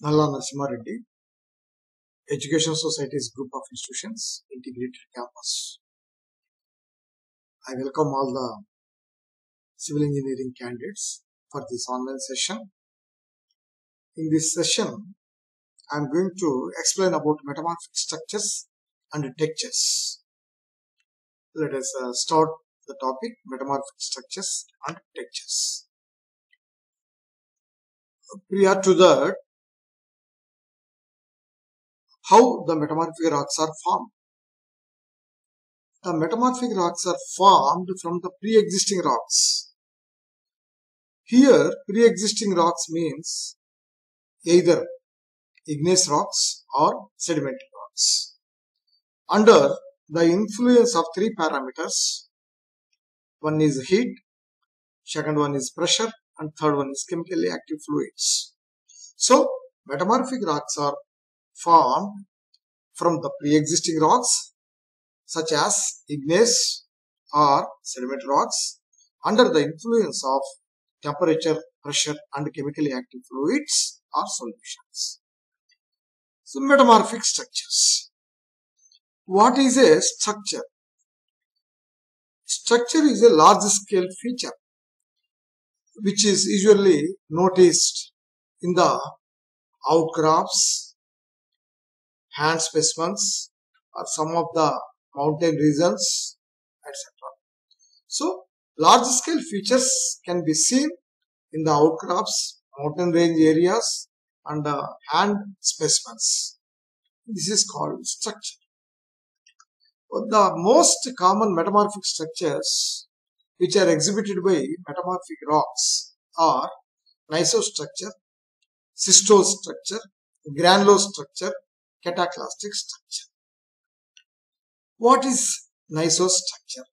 Nalla Narasimhareddy, Education Society's group of institutions, integrated campus. I welcome all the civil engineering candidates for this online session. In this session, I am going to explain about metamorphic structures and textures. Let us uh, start the topic metamorphic structures and textures. Prior to that, how the metamorphic rocks are formed. The metamorphic rocks are formed from the pre-existing rocks. Here, pre-existing rocks means either igneous rocks or sedimentary rocks. Under the influence of three parameters, one is heat, second one is pressure, and third one is chemically active fluids. So, metamorphic rocks are formed from the pre-existing rocks such as igneous or sediment rocks under the influence of temperature, pressure and chemically active fluids or solutions. So metamorphic structures. What is a structure? Structure is a large scale feature which is usually noticed in the outcrops, hand specimens or some of the mountain regions, etc. So, large scale features can be seen in the outcrops, mountain range areas and uh, hand specimens. This is called structure. The most common metamorphic structures which are exhibited by metamorphic rocks are gneiss structure, schistose structure, granulose structure, cataclastic structure. What is gneiss structure?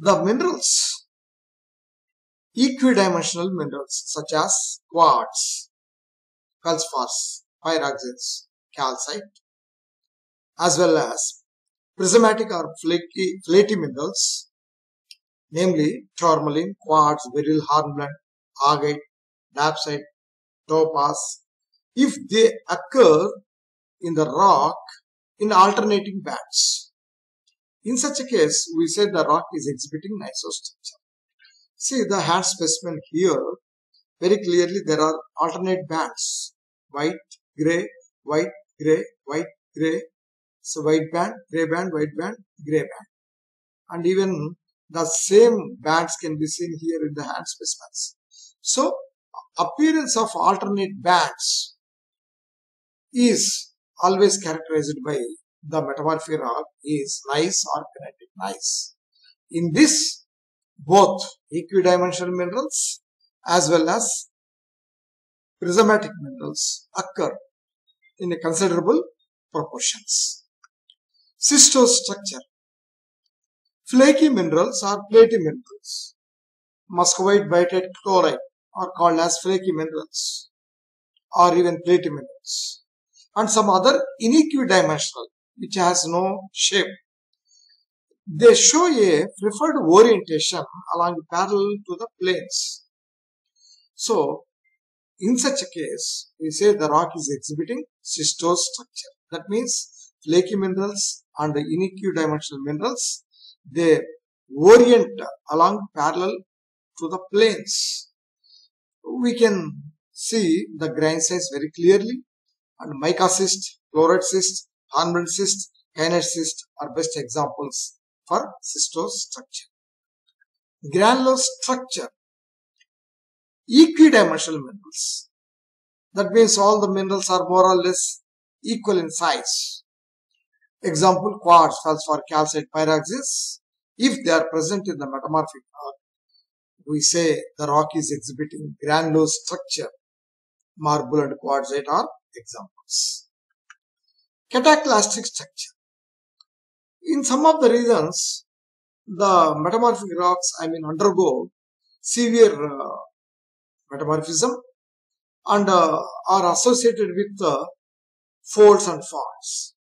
The minerals, equidimensional minerals such as quartz, feldspars, pyroxenes, calcite, as well as prismatic or flaky, flaky minerals, namely tourmaline, quartz, beryl, hornblende, agate, dapsite, topaz, if they occur in the rock in alternating bands. In such a case, we say the rock is exhibiting gneiss structure. See the hand specimen here, very clearly there are alternate bands, white, grey, white, grey, white, grey, so white band, grey band, white band, grey band. And even the same bands can be seen here in the hand specimens. So, appearance of alternate bands is always characterized by the metamorphic rock is gneiss or granitic gneiss. In this, both equidimensional minerals as well as prismatic minerals occur in a considerable proportions. Schistose structure. Flaky minerals are platy minerals. Muscovite biotite chlorite are called as flaky minerals or even platy minerals and some other inequidimensional which has no shape. They show a preferred orientation along parallel to the planes. So, in such a case, we say the rock is exhibiting schistose structure. That means flaky minerals and the inequidimensional minerals, they orient along parallel to the planes. We can see the grain size very clearly and mica schist, chlorite schist, hornblende schist, kyanite schist are best examples for schistose structure. Granulose structure, equidimensional minerals. That means all the minerals are more or less equal in size. Example, quartz, feldspar, calcite, pyroxenes. If they are present in the metamorphic rock, we say the rock is exhibiting granulose structure. Marble and quartzite are examples. Cataclastic structure. In some of the regions, the metamorphic rocks, I mean, undergo severe uh, metamorphism and uh, are associated with uh, folds and faults.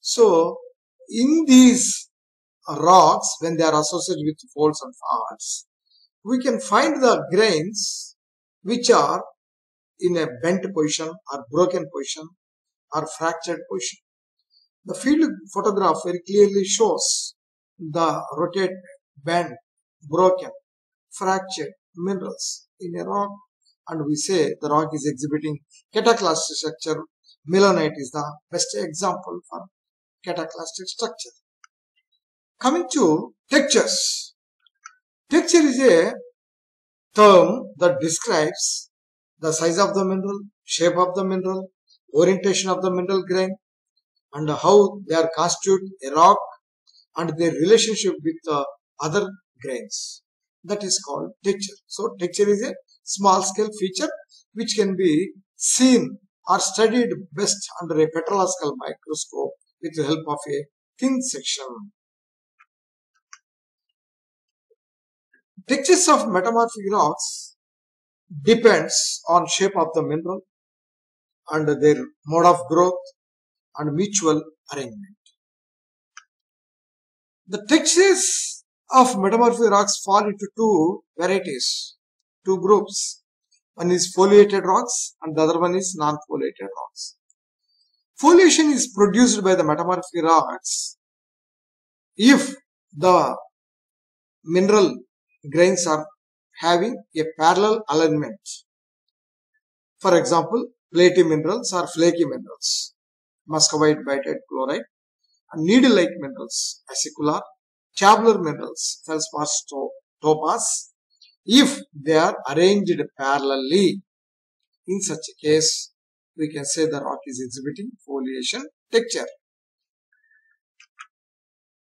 So, in these rocks, when they are associated with folds and faults, we can find the grains which are in a bent position or broken position or fractured position. The field photograph very clearly shows the rotated, bent, broken, fractured minerals in a rock and we say the rock is exhibiting cataclastic structure. Mylonite is the best example for cataclastic structure. Coming to textures. Texture is a term that describes the size of the mineral, shape of the mineral, orientation of the mineral grain, and how they are constitute a rock and their relationship with uh, other grains. That is called texture. So texture is a small scale feature which can be seen or studied best under a petrological microscope with the help of a thin section. Textures of metamorphic rocks depends on shape of the mineral and their mode of growth and mutual arrangement. The textures of metamorphic rocks fall into two varieties, two groups. One is foliated rocks and the other one is non-foliated rocks. Foliation is produced by the metamorphic rocks if the mineral grains are having a parallel alignment. For example, platy minerals or flaky minerals, muscovite, biotite, chlorite, and needle-like minerals, acicular, tabular minerals, feldspar, topaz, if they are arranged parallelly. In such a case, we can say the rock is exhibiting foliation texture.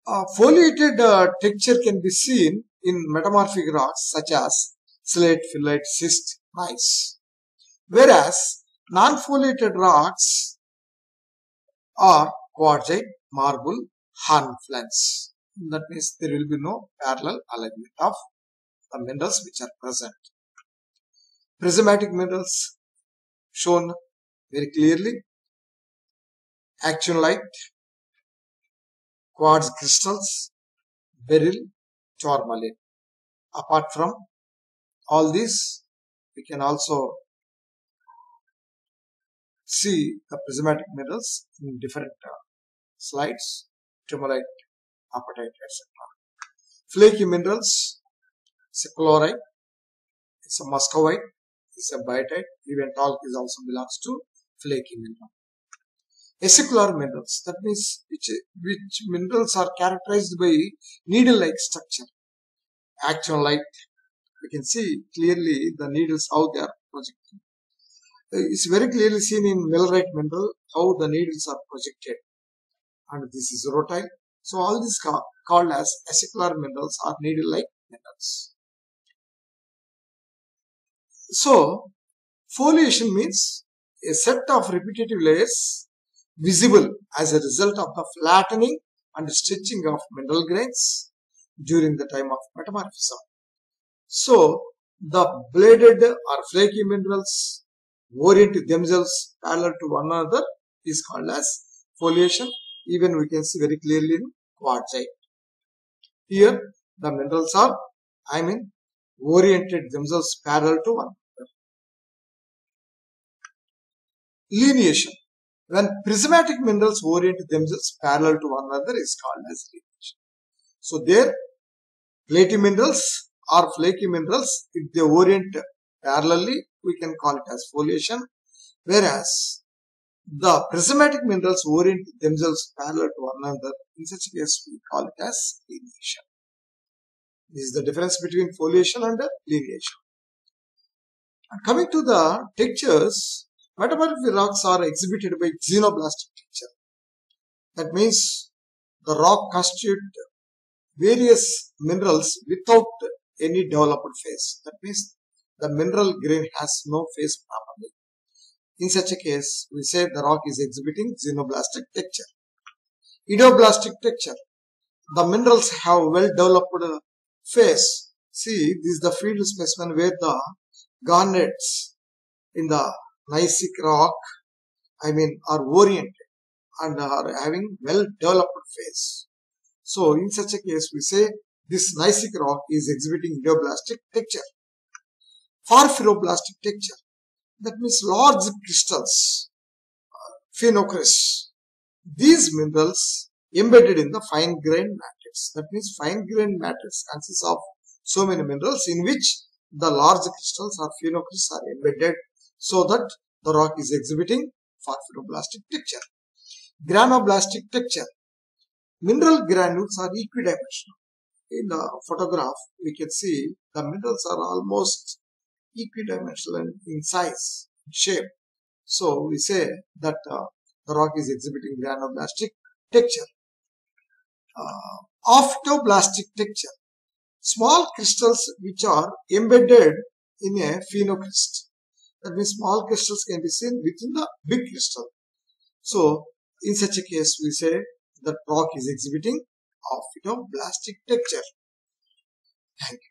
A foliated uh, texture can be seen in metamorphic rocks such as slate, phyllite, schist, gneiss. Whereas non-foliated rocks are quartzite, marble, hornfels. That means there will be no parallel alignment of the minerals which are present. Prismatic minerals shown very clearly. Actinolite, quartz crystals, beryl, tourmaline. Apart from all these, we can also see the prismatic minerals in different uh, slides, tumulite, apatite, etc. Flaky minerals, it's a chlorite, it's a muscovite, it's a biotite, even talc is also belongs to flaky mineral. Acicular minerals, that means which, which minerals are characterized by needle-like structure. Actinolite, we can see clearly the needles how they are projected. Uh, it's very clearly seen in millerite mineral how the needles are projected. And this is rutile. So all these ca called as acicular minerals or needle-like minerals. So foliation means a set of repetitive layers visible as a result of the flattening and stretching of mineral grains during the time of metamorphism. So, the bladed or flaky minerals orient themselves parallel to one another is called as foliation. Even we can see very clearly in quartzite. Here, the minerals are, I mean, oriented themselves parallel to one another. Lineation. When prismatic minerals orient themselves parallel to one another is called as lineation. So there, platy minerals or flaky minerals, if they orient parallelly, we can call it as foliation. Whereas the prismatic minerals orient themselves parallel to one another. In such a case, we call it as lineation. This is the difference between foliation and lineation. And coming to the textures, Metamorphic rocks are exhibited by xenoblastic texture. That means the rock constitute various minerals without any developed phase. That means the mineral grain has no phase properly. In such a case, we say the rock is exhibiting xenoblastic texture. Idioblastic texture. The minerals have well developed phase. See, this is the field specimen where the garnets in the gneissic rock, I mean, are oriented and are having well developed phase. So, in such a case, we say this gneissic rock is exhibiting idioblastic texture. Porphyroblastic texture. that means large crystals, phenocrysts. These minerals embedded in the fine grained matrix. That means fine grained matrix consists of so many minerals in which the large crystals or phenocrysts are embedded so that the rock is exhibiting porphyroblastic texture. Granoblastic texture. Mineral granules are equidimensional. In the photograph, we can see the minerals are almost equidimensional in size, shape. So we say that uh, the rock is exhibiting granoblastic texture. Uh, ophitoblastic texture. Small crystals which are embedded in a phenocryst. That means small crystals can be seen within the big crystal. So in such a case we say that rock is exhibiting ophitoblastic texture. Thank you.